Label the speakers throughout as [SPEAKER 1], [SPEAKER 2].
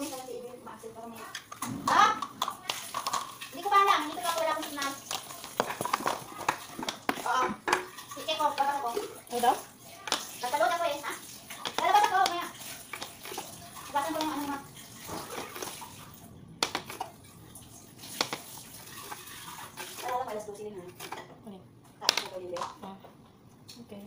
[SPEAKER 1] absent ako ngayon. Ha? Hindi ko pa alam. Hindi ko lang wala akong signal. Oo. I-check ko. Babas ako.
[SPEAKER 2] Ano daw?
[SPEAKER 1] Nagtalon ako eh. Ha? Lalabas ako. Maya. Basan ko yung ano nga. Wala lang alas 12 din ha.
[SPEAKER 2] Ano?
[SPEAKER 1] Tapos ko yun din.
[SPEAKER 2] Ah. Okay.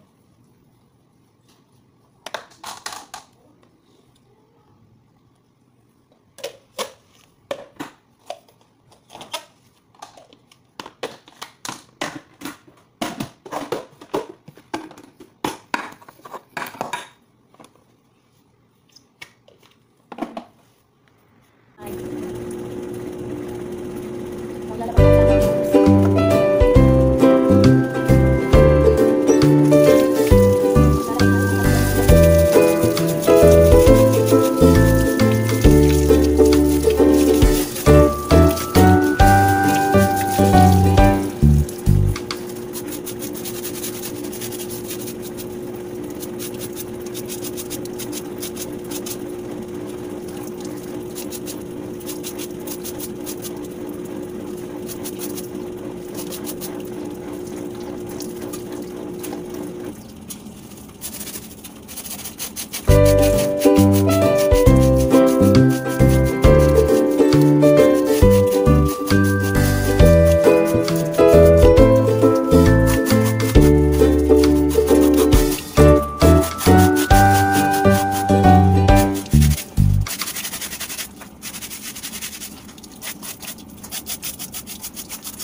[SPEAKER 2] Maglalabas ako.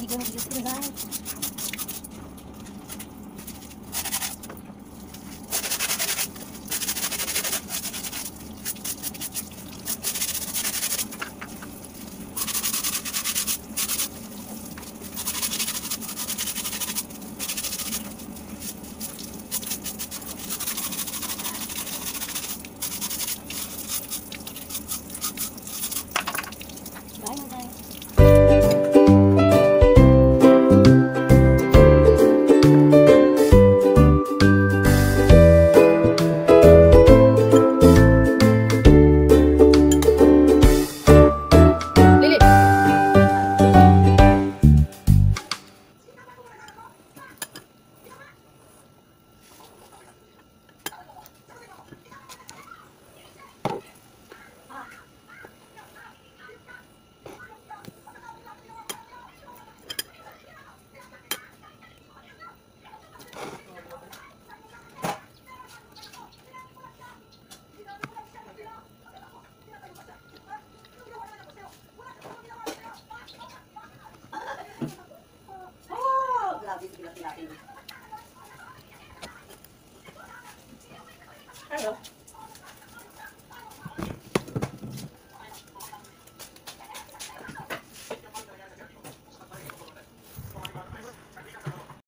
[SPEAKER 2] Hindi ko
[SPEAKER 1] natin sila.
[SPEAKER 2] Hello.